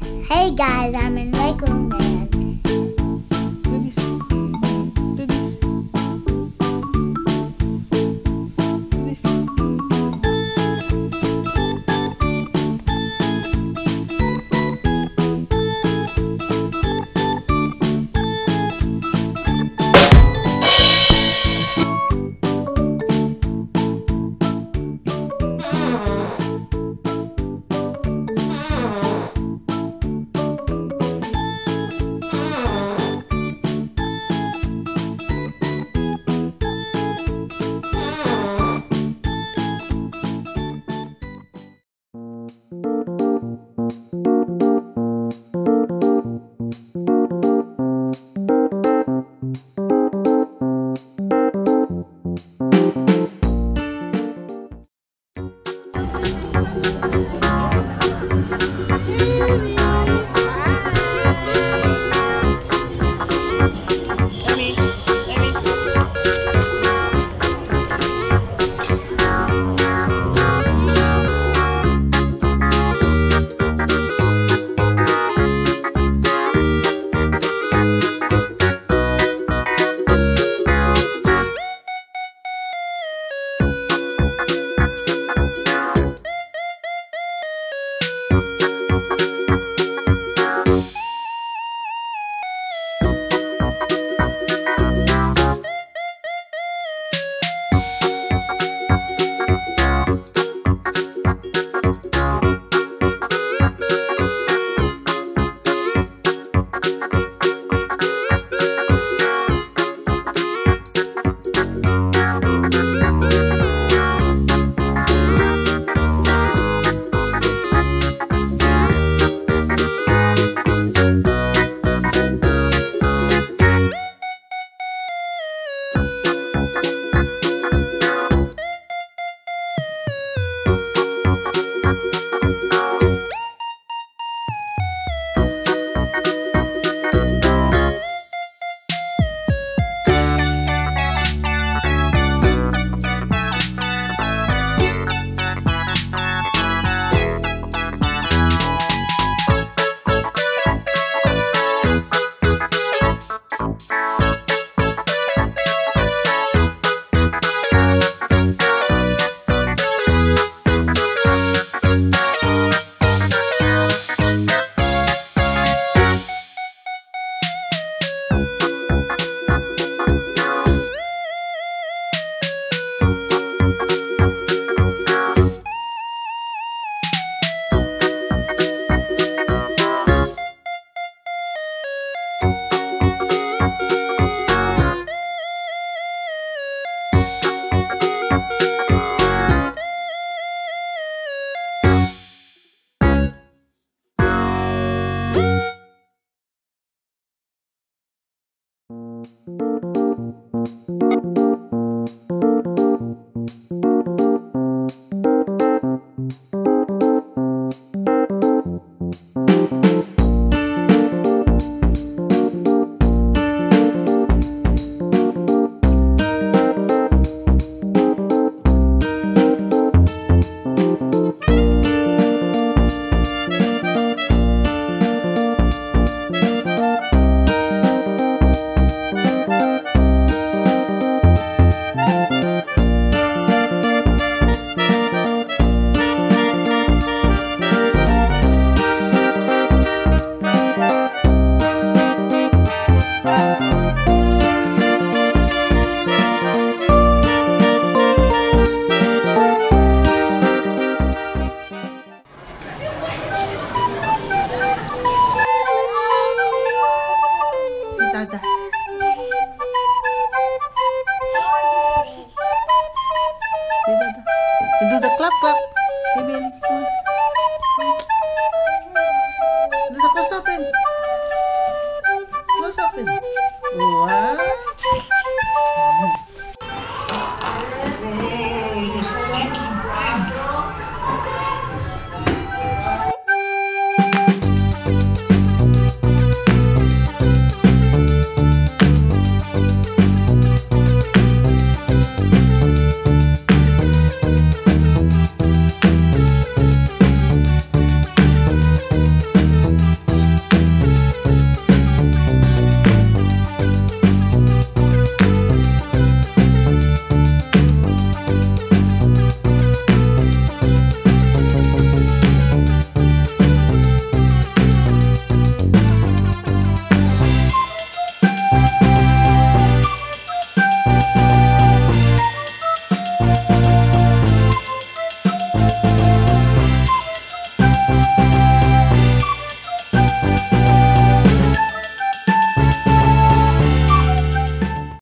Hey guys, I'm in Lego Man. Música do the clap clap hey baby come on do the close open close open oh